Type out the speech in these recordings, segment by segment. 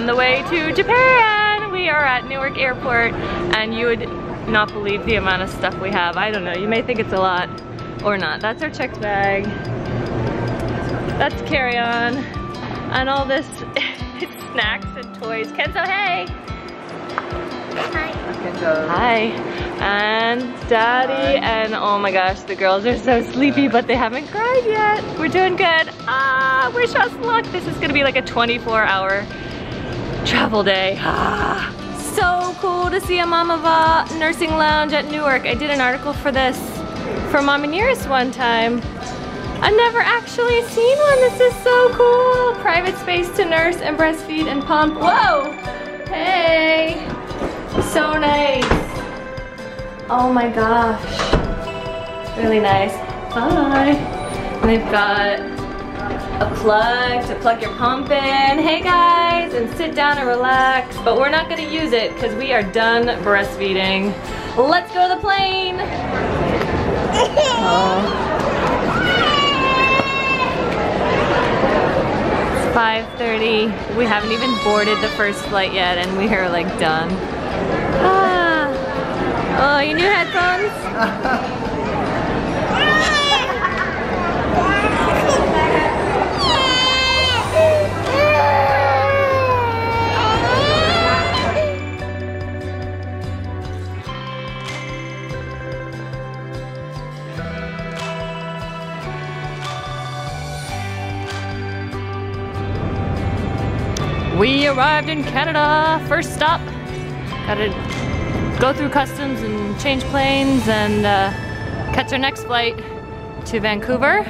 on the way to Japan. We are at Newark Airport and you would not believe the amount of stuff we have. I don't know, you may think it's a lot or not. That's our checked bag. That's carry-on. And all this snacks and toys. Kenzo, hey! Hi. Hi. And daddy and oh my gosh, the girls are so sleepy, but they haven't cried yet. We're doing good. Ah, wish us luck. This is gonna be like a 24 hour travel day. Ah. So cool to see a Mamava nursing lounge at Newark. I did an article for this for Mommy Nearest one time. I've never actually seen one. This is so cool. Private space to nurse and breastfeed and pump. Whoa! Hey! So nice. Oh my gosh. Really nice. Bye. And they've got a plug to plug your pump in. Hey guys, and sit down and relax. But we're not gonna use it because we are done breastfeeding. Let's go to the plane. Oh. It's 5.30. We haven't even boarded the first flight yet and we are like done. Ah. Oh, your new headphones? arrived in Canada, first stop. Gotta go through customs and change planes and uh, catch our next flight to Vancouver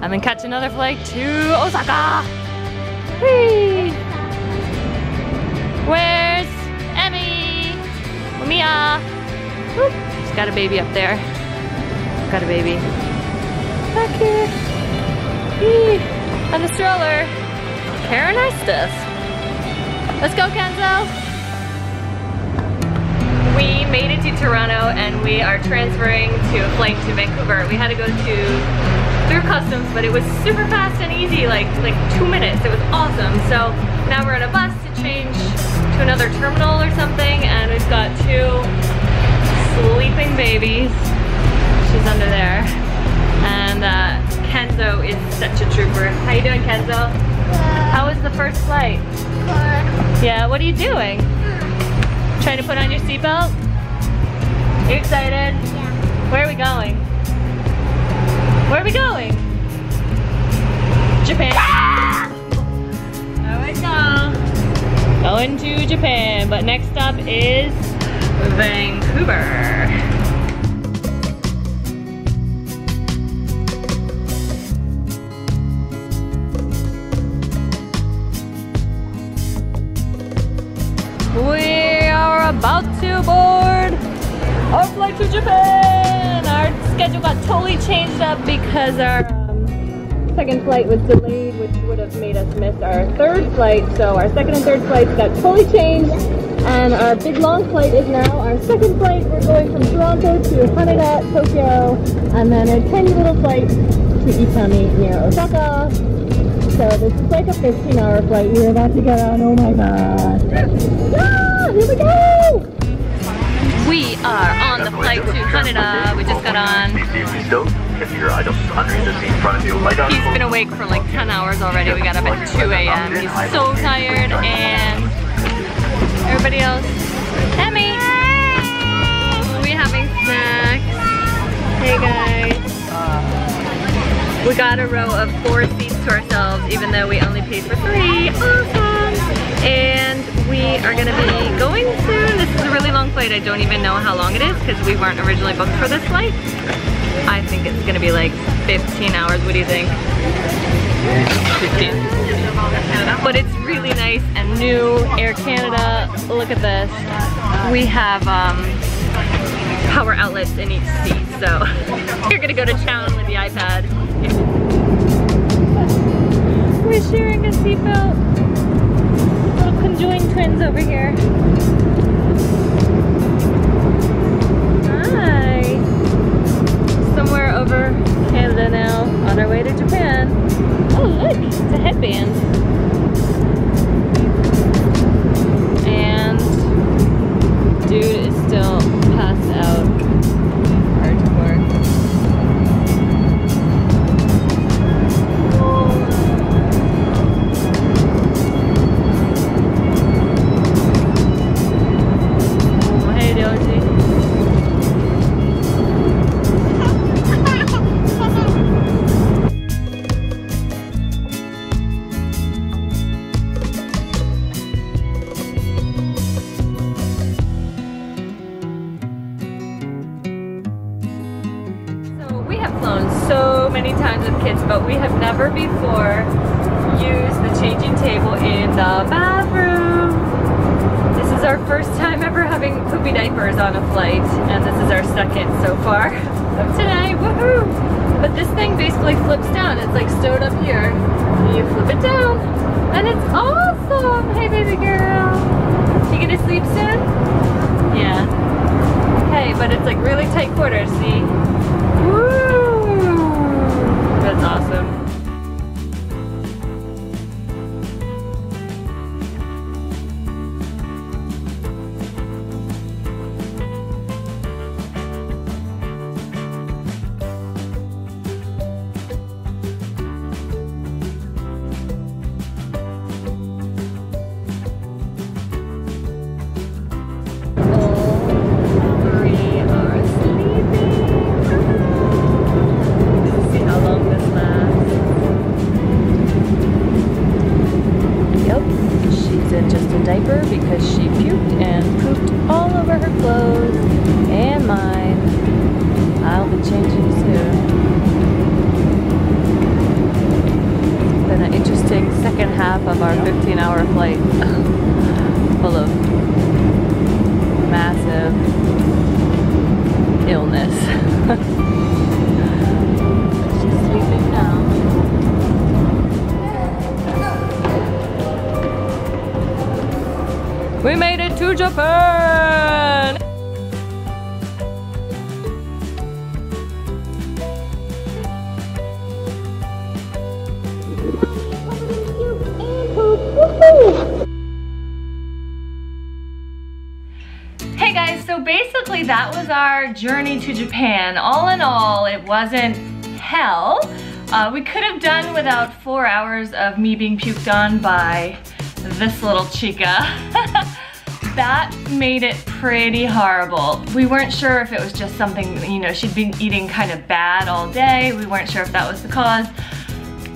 and then catch another flight to Osaka. Whee! Where's Emmy? Mia? Whoop. She's got a baby up there. Got a baby. Back here. Whee! And the stroller. Karen. Let's go, Kenzo. We made it to Toronto and we are transferring to a flight to Vancouver. We had to go to through customs, but it was super fast and easy, like like two minutes. It was awesome. So now we're on a bus to change to another terminal or something, and we've got two sleeping babies. She's under there. And uh, Kenzo is such a trooper. How you doing, Kenzo? How was the first flight? Yeah, what are you doing? Trying to put on your seatbelt? You excited? Yeah. Where are we going? Where are we going? Japan. There we go. Going to Japan, but next stop is Vancouver. To board our flight to Japan. Our schedule got totally changed up because our um, second flight was delayed, which would have made us miss our third flight. So our second and third flights got totally changed. And our big long flight is now our second flight. We're going from Toronto to Haneda, Tokyo, and then a tiny little flight to Itami near Osaka. So this is like a 15 hour flight we're about to get on. Oh my god. Ah, here we go! We are on the flight to Haneda. We just got on. He's been awake for like 10 hours already. We got up at 2 a.m. He's so tired and everybody else. Emmy! We having snacks. Hey guys. We got a row of four seats to ourselves even though we only paid for three. Awesome! And we are gonna be going soon. This is a really long flight. I don't even know how long it is because we weren't originally booked for this flight. I think it's gonna be like 15 hours. What do you think? 15. But it's really nice and new. Air Canada, look at this. We have um, power outlets in each seat. So you're gonna go to town with the iPad. We're sharing a seatbelt. Conjoined twins over here. Kids, but we have never before used the changing table in the bathroom. This is our first time ever having poopy diapers on a flight, and this is our second so far today, woohoo! But this thing basically flips down. It's like stowed up here. You flip it down, and it's awesome! Hey, baby girl. You gonna sleep soon? Yeah. Hey, but it's like really tight quarters, see? Our 15 hour flight. Full of massive illness. She's sleeping now. We made it to Japan! Basically that was our journey to Japan. All in all, it wasn't hell. Uh, we could have done without four hours of me being puked on by this little chica. that made it pretty horrible. We weren't sure if it was just something, you know, she'd been eating kind of bad all day. We weren't sure if that was the cause.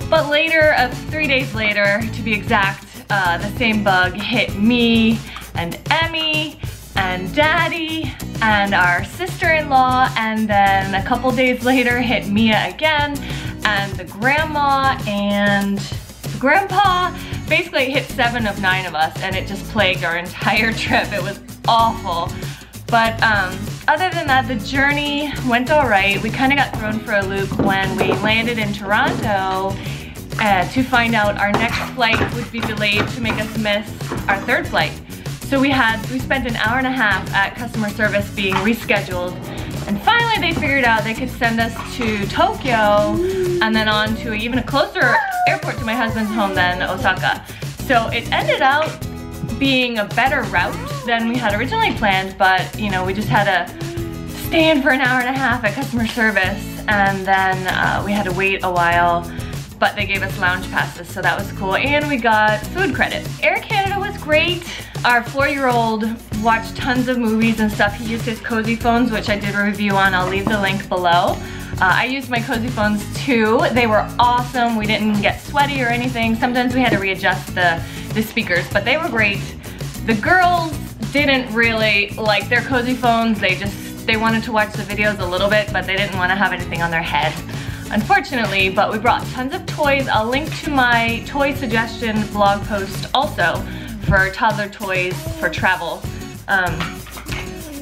But later, uh, three days later, to be exact, uh, the same bug hit me and Emmy and daddy and our sister-in-law and then a couple days later hit Mia again and the grandma and the grandpa. Basically it hit seven of nine of us and it just plagued our entire trip. It was awful. But um, other than that, the journey went all right. We kind of got thrown for a loop when we landed in Toronto uh, to find out our next flight would be delayed to make us miss our third flight. So we had, we spent an hour and a half at customer service being rescheduled. And finally they figured out they could send us to Tokyo and then on to even a closer airport to my husband's home than Osaka. So it ended out being a better route than we had originally planned, but you know, we just had to stand for an hour and a half at customer service and then uh, we had to wait a while but they gave us lounge passes, so that was cool. And we got food credit. Air Canada was great. Our four-year-old watched tons of movies and stuff. He used his Cozy phones, which I did a review on. I'll leave the link below. Uh, I used my Cozy phones too. They were awesome. We didn't get sweaty or anything. Sometimes we had to readjust the, the speakers, but they were great. The girls didn't really like their Cozy phones. They just, they wanted to watch the videos a little bit, but they didn't want to have anything on their head unfortunately, but we brought tons of toys. I'll link to my toy suggestion blog post also for toddler toys for travel. Um,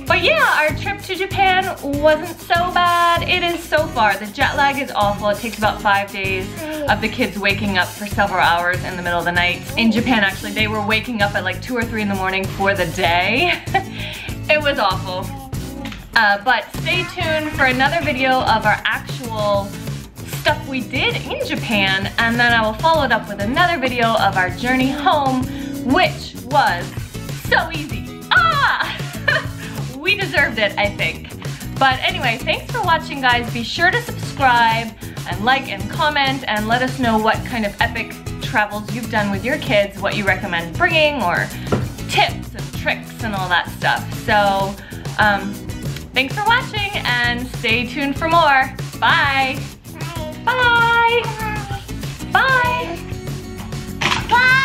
but yeah, our trip to Japan wasn't so bad. It is so far. The jet lag is awful. It takes about five days of the kids waking up for several hours in the middle of the night. In Japan, actually, they were waking up at like two or three in the morning for the day. it was awful. Uh, but stay tuned for another video of our actual stuff we did in Japan, and then I will follow it up with another video of our journey home, which was so easy. Ah! we deserved it, I think. But anyway, thanks for watching, guys. Be sure to subscribe and like and comment and let us know what kind of epic travels you've done with your kids, what you recommend bringing, or tips and tricks and all that stuff. So, um, thanks for watching and stay tuned for more. Bye. Bye. Bye. Bye.